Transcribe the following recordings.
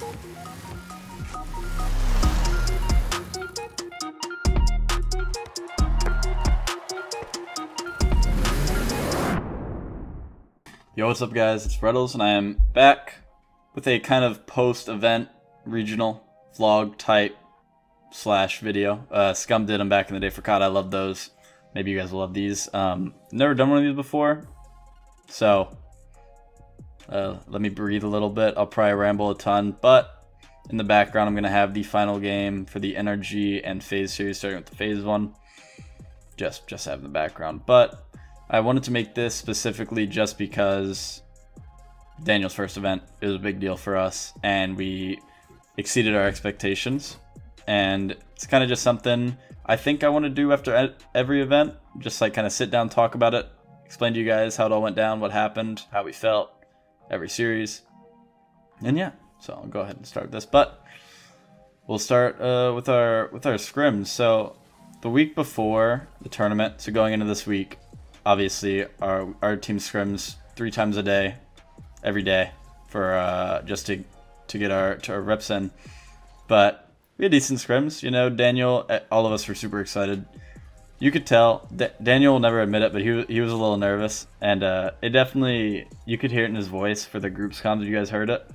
Yo, what's up guys? It's Retals and I am back with a kind of post-event regional vlog type slash video. Uh, Scump did them back in the day for COD. I love those. Maybe you guys will love these. Um, never done one of these before, so uh, let me breathe a little bit. I'll probably ramble a ton, but in the background I'm going to have the final game for the NRG and FaZe series, starting with the FaZe one. Just, just have in the background. But I wanted to make this specifically just because Daniel's first event is a big deal for us, and we exceeded our expectations. And it's kind of just something I think I want to do after every event. Just like kind of sit down, talk about it, explain to you guys how it all went down, what happened, how we felt, every series. And yeah, so I'll go ahead and start this. But we'll start uh, with our with our scrims. So the week before the tournament, so going into this week, obviously our our team scrims three times a day, every day for uh, just to to get our to our reps in. But we had decent scrims. You know, Daniel, eh, all of us were super excited. You could tell that Daniel will never admit it, but he he was a little nervous, and uh, it definitely you could hear it in his voice for the groups comms. You guys heard it.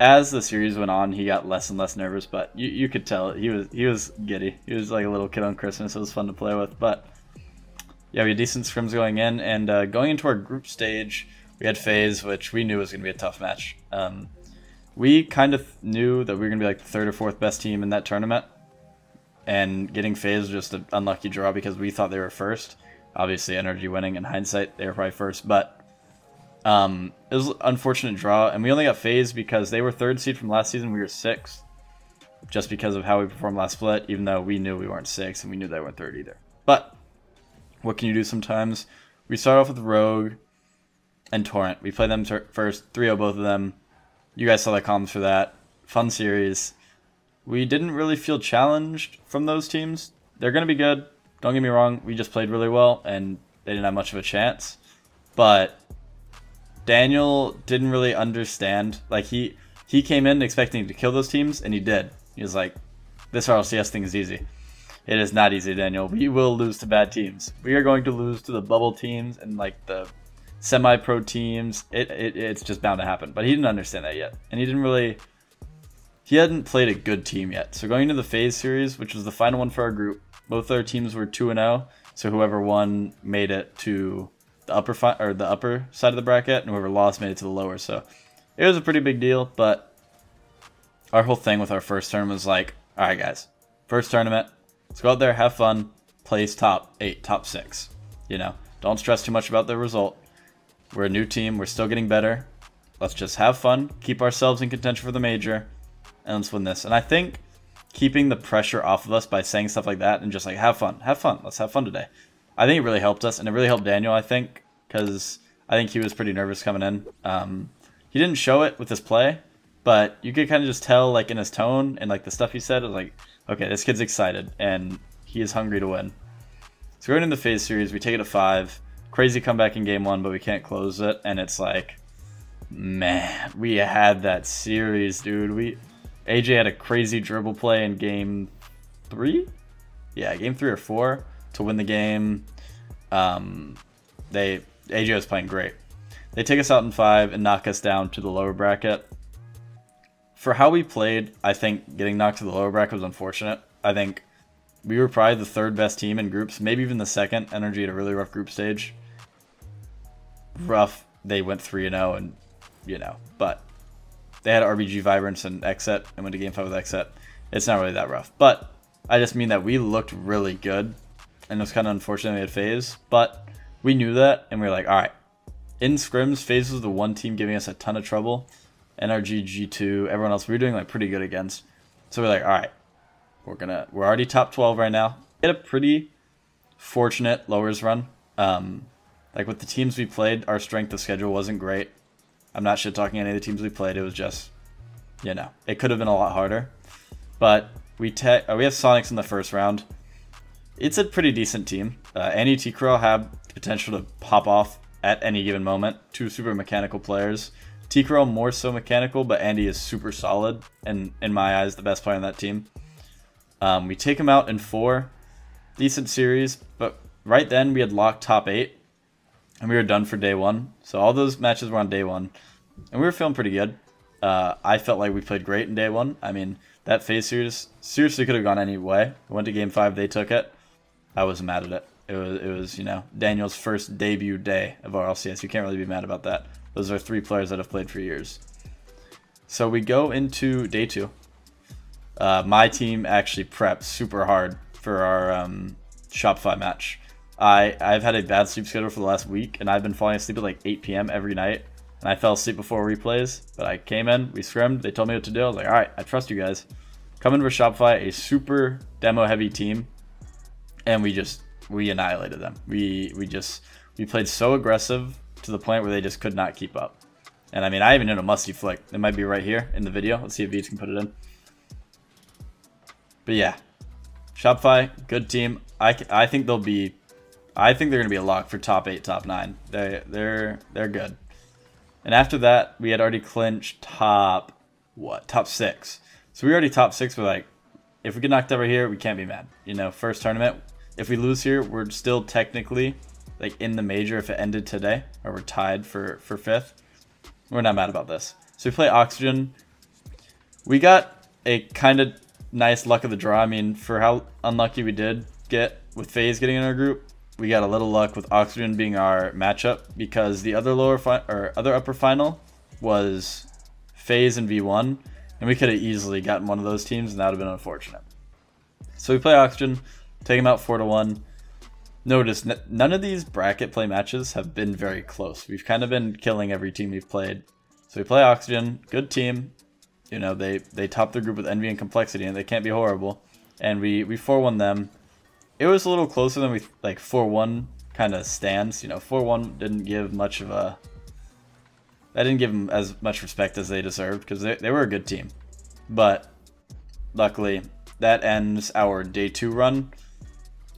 As the series went on, he got less and less nervous, but you, you could tell he was he was giddy. He was like a little kid on Christmas. It was fun to play with, but yeah, we had decent scrims going in, and uh, going into our group stage, we had FaZe, which we knew was going to be a tough match. Um, we kind of knew that we were going to be like the third or fourth best team in that tournament. And getting was just an unlucky draw because we thought they were first. Obviously, NRG winning in hindsight, they were probably first. But um, it was an unfortunate draw. And we only got FaZe because they were third seed from last season. We were sixth. Just because of how we performed last split, even though we knew we weren't sixth, and we knew they weren't third either. But what can you do sometimes? We start off with Rogue and Torrent. We play them first, 3 0 both of them you guys saw the comments for that. Fun series. We didn't really feel challenged from those teams. They're going to be good. Don't get me wrong. We just played really well, and they didn't have much of a chance. But Daniel didn't really understand. Like, he, he came in expecting to kill those teams, and he did. He was like, this RLCS thing is easy. It is not easy, Daniel. We will lose to bad teams. We are going to lose to the bubble teams and, like, the semi-pro teams. It, it it's just bound to happen. But he didn't understand that yet, and he didn't really. He hadn't played a good team yet. So going into the FaZe series, which was the final one for our group, both our teams were two and zero. Oh, so whoever won made it to the upper fi- or the upper side of the bracket, and whoever lost made it to the lower. So it was a pretty big deal. But our whole thing with our first tournament was like, all right, guys, first tournament, let's go out there, have fun, place top eight, top six. You know, don't stress too much about the result. We're a new team. We're still getting better. Let's just have fun, keep ourselves in contention for the major, and let's win this. And I think keeping the pressure off of us by saying stuff like that and just like have fun, have fun, let's have fun today. I think it really helped us, and it really helped Daniel. I think because I think he was pretty nervous coming in. Um, he didn't show it with his play, but you could kind of just tell like in his tone and like the stuff he said. I was like, okay, this kid's excited and he is hungry to win. So going in the FaZe series, we take it to five crazy comeback in game one, but we can't close it. And it's like, man, we had that series, dude. We AyyJayy had a crazy dribble play in game three. Yeah, game three or four to win the game. Um, they AyyJayy was playing great. They take us out in five and knock us down to the lower bracket. For how we played, I think getting knocked to the lower bracket was unfortunate. I think we were probably the third best team in groups, maybe even the second. NRG had a really rough group stage rough. They went 3 0, and, you know, but they had RBG Vibrance and Exit and went to game 5 with Exit. It's not really that rough. But I just mean that we looked really good, and it was kind of unfortunate we had FaZe, but we knew that, and we were like, all right. In scrims, FaZe was the one team giving us a ton of trouble. NRG, G2, everyone else, we were doing like pretty good against. So we're like, all right, we're gonna, we're already top 12 right now. Get a pretty fortunate lowers run. Um, like with the teams we played, our strength of schedule wasn't great. I'm not shit talking any of the teams we played. It was just, you know, it could have been a lot harder. But we te- uh, we have Sonics in the first round. It's a pretty decent team. Uh, Annie T-Crow have potential to pop off at any given moment. Two super mechanical players. Tikro more so mechanical, but Andy is super solid and in my eyes the best player on that team. Um, we take him out in four, decent series, but right then we had locked top eight, and we were done for day one. So all those matches were on day one, and we were feeling pretty good. Uh, I felt like we played great in day one. I mean, that FaZe series seriously could have gone any way. went to game five, they took it. I wasn't mad at it. It was, it was, you know, Daniel's first debut day of RLCS. You can't really be mad about that. Those are three players that have played for years. So we go into day two. Uh, my team actually prepped super hard for our um, Shopify match. I, I've had a bad sleep schedule for the last week, and I've been falling asleep at like 8 p.m. every night. And I fell asleep before replays, but I came in, we scrimmed, they told me what to do. I was like, all right, I trust you guys. Coming for Shopify, a super demo heavy team, and we just we annihilated them. We we just we played so aggressive to the point where they just could not keep up. And I mean, I even did a musty flick. It might be right here in the video. Let's see if Beats can put it in. But yeah, Shopify, good team. I, I think they'll be, I think they're gonna be a lock for top eight, top nine. They they're they're good. And after that, we had already clinched top what top six. So we already top six. We're like, if we get knocked over here, we can't be mad. You know, first tournament. If we lose here, we're still technically like in the major if it ended today, or we're tied for for fifth. We're not mad about this. So we play Oxygen. We got a kind of nice luck of the draw. I mean, for how unlucky we did get with FaZe getting in our group, we got a little luck with Oxygen being our matchup because the other lower or other upper final was FaZe and V1, and we could have easily gotten one of those teams, and that would have been unfortunate. So we play Oxygen, take them out four to one. Notice none of these bracket play matches have been very close. We've kind of been killing every team we've played. So we play Oxygen, good team, you know, they they top their group with envy and complexity, and they can't be horrible. And we we four one them. It was a little closer than we like four one kind of stands. You know, four one didn't give much of a. I didn't give them as much respect as they deserved because they they were a good team, but luckily that ends our day two run,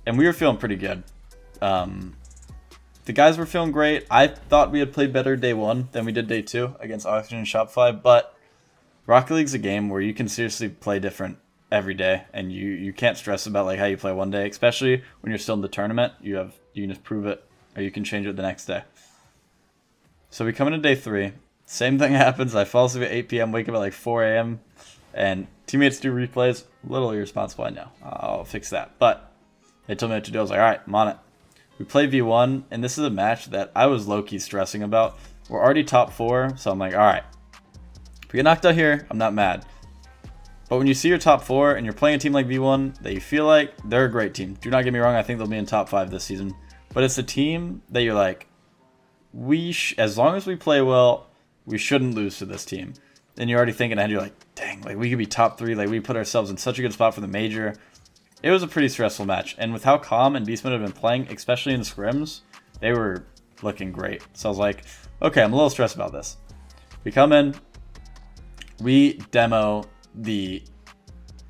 and we were feeling pretty good. Um, the guys were feeling great. I thought we had played better day one than we did day two against Oxygen and Shopify, but Rocket League's a game where you can seriously play different every day, and you you can't stress about like how you play one day, especially when you're still in the tournament. You have you can just prove it, or you can change it the next day. So we come into day three. Same thing happens. I fall asleep at 8 p.m., wake up at like 4 a.m., and teammates do replays. Little irresponsible, I know. I'll fix that. But they told me what to do. I was like, all right, I'm on it. We play V1, and this is a match that I was low-key stressing about. We're already top four, so I'm like, all right, if we get knocked out here, I'm not mad. But when you see your top four and you're playing a team like V1 that you feel like they're a great team. Do not get me wrong, I think they'll be in top five this season. But it's a team that you're like, we as long as we play well, we shouldn't lose to this team. And you're already thinking ahead, you're like, dang, like we could be top three, like we put ourselves in such a good spot for the major. It was a pretty stressful match. And with how calm and BeastMode have been playing, especially in the scrims, they were looking great. So I was like, okay, I'm a little stressed about this. We come in, we demo the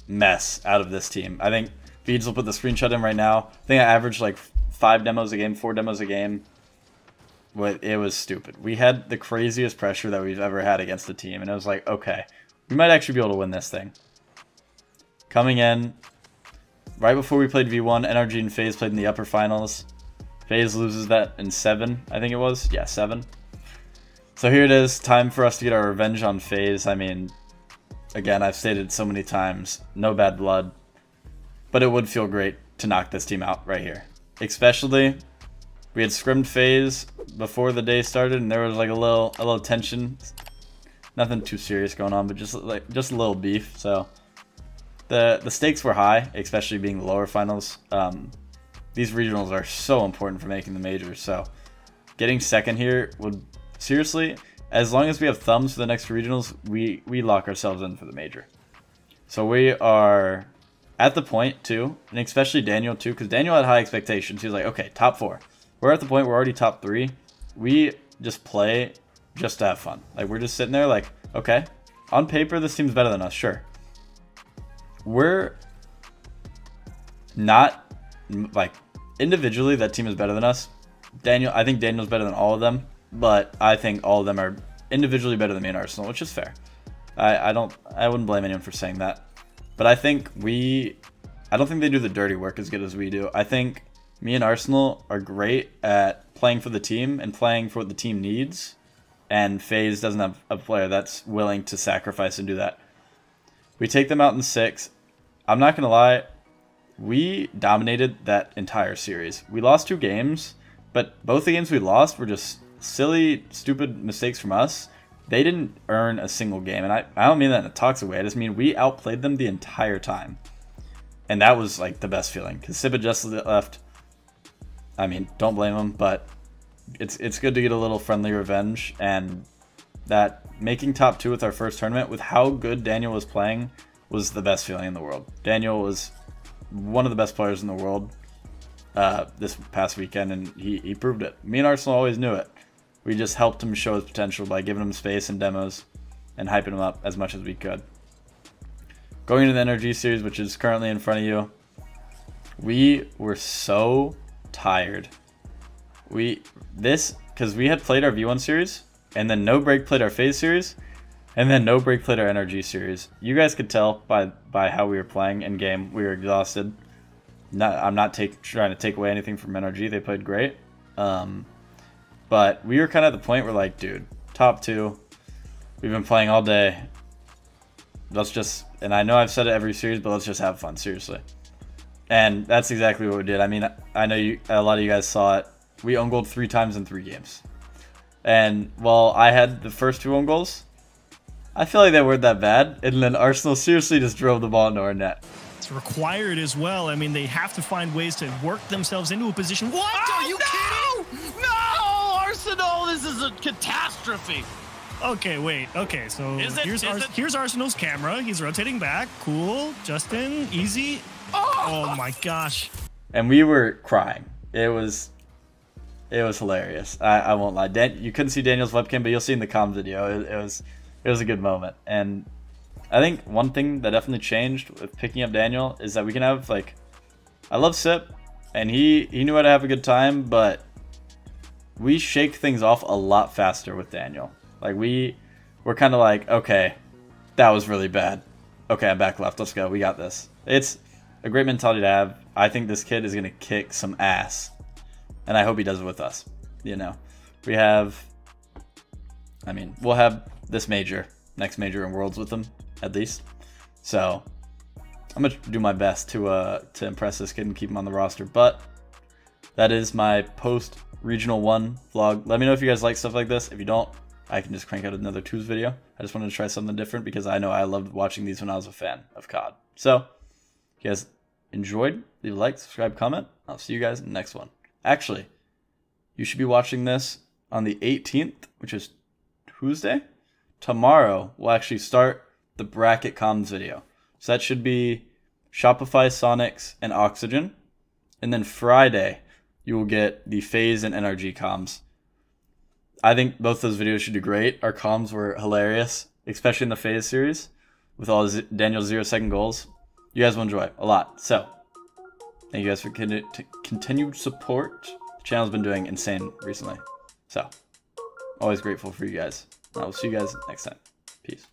mess out of this team. I think Beads will put the screenshot in right now. I think I averaged like five demos a game, four demos a game. But it was stupid. We had the craziest pressure that we've ever had against the team, and it was like, okay, we might actually be able to win this thing. Coming in, right before we played V1, NRG and FaZe played in the upper finals. FaZe loses that in seven, I think it was. Yeah, seven. So here it is, time for us to get our revenge on FaZe. I mean, again, I've stated so many times, no bad blood. But it would feel great to knock this team out right here. Especially, we had scrimmed FaZe before the day started, and there was like a little a little tension. Nothing too serious going on, but just like just a little beef. So the the stakes were high, especially being the lower finals. Um, these regionals are so important for making the majors. So getting second here would seriously, as long as we have thumbs for the next regionals, we, we lock ourselves in for the major. So we are at the point, too, and especially Daniel, too, because Daniel had high expectations. He was like, okay, top four. We're at the point, we're already top three. We just play just to have fun. Like, we're just sitting there like, okay, on paper, this team's better than us, sure. We're not, like, individually, that team is better than us. Daniel, I think Daniel's better than all of them but I think all of them are individually better than me and Arsenal, which is fair. I, I don't I wouldn't blame anyone for saying that. But I think we I don't think they do the dirty work as good as we do. I think me and Arsenal are great at playing for the team and playing for what the team needs. And FaZe doesn't have a player that's willing to sacrifice and do that. We take them out in six. I'm not gonna lie, we dominated that entire series. We lost two games, but both the games we lost were just silly, stupid mistakes from us. They didn't earn a single game, and I, I don't mean that in a toxic way. I just mean we outplayed them the entire time. And that was like the best feeling because Sibba just left. I mean, don't blame him, but it's it's good to get a little friendly revenge and that making top two with our first tournament with how good Daniel was playing was the best feeling in the world. Daniel was one of the best players in the world uh, this past weekend, and he, he proved it. Me and Arsenal always knew it. We just helped him show his potential by giving him space and demos and hyping him up as much as we could. Going into the NRG Series, which is currently in front of you, we were so tired. We, this, because we had played our V1 series, and then No Break played our FaZe series, and then No Break played our NRG series. You guys could tell by by how we were playing in game. We were exhausted. Not, I'm not take, trying to take away anything from NRG. They played great. Um, but we were kind of at the point where, like, dude, top two. We've been playing all day. Let's just, and I know I've said it every series, but let's just have fun, seriously. And that's exactly what we did. I mean, I know you, a lot of you guys saw it. We own gold three times in three games. And while I had the first two own goals, I feel like they weren't that bad. And then Arsenal seriously just drove the ball into our net. It's required as well. I mean, they have to find ways to work themselves into a position. What? Oh, Are you no! Kidding? This is a catastrophe. Okay, wait. Okay, so it, here's, Ars here's Arsenal's camera. He's rotating back. Cool. Justin, easy. Oh, oh my gosh. And we were crying. It was it was hilarious. I, I won't lie. Dan, you couldn't see Daniel's webcam, but you'll see in the com video. It, it, was it was a good moment. And I think one thing that definitely changed with picking up Daniel is that we can have like, I love Sip, and he he knew how to have a good time, but we shake things off a lot faster with Daniel. Like we we're kind of like, okay, that was really bad. Okay, I'm back left. Let's go. We got this. It's a great mentality to have. I think this kid is gonna kick some ass and I hope he does it with us. You know, we have, I mean, we'll have this major, next major in Worlds with him at least. So I'm gonna do my best to uh to impress this kid and keep him on the roster. But that is my post regional one vlog. Let me know if you guys like stuff like this. If you don't, I can just crank out another twos video. I just wanted to try something different because I know I loved watching these when I was a fan of COD. So, if you guys enjoyed, leave a like, subscribe, comment. I'll see you guys in the next one. Actually, you should be watching this on the 18th, which is Tuesday. Tomorrow, we'll actually start the bracket comms video. So that should be Shopify, Sonics, and Oxygen. And then Friday, you will get the FaZe and NRG comms. I think both those videos should do great. Our comms were hilarious, especially in the FaZe series with all Daniel's zero second goals. You guys will enjoy a lot. So, Thank you guys for continued support. The channel's been doing insane recently. So, always grateful for you guys. I will see you guys next time. Peace.